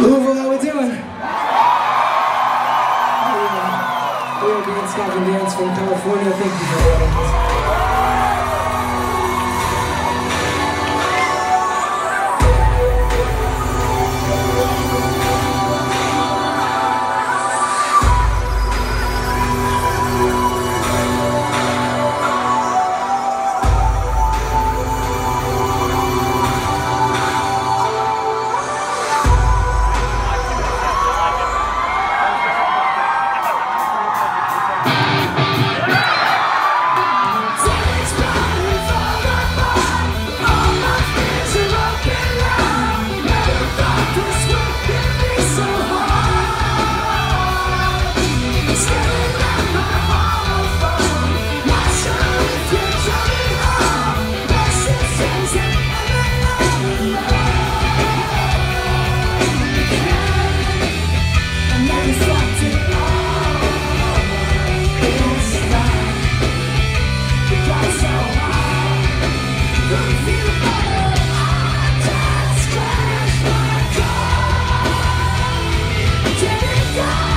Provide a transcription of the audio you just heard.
Louisville, how we doing? We are Dance Stop and Dance from California. Thank you for having us. God!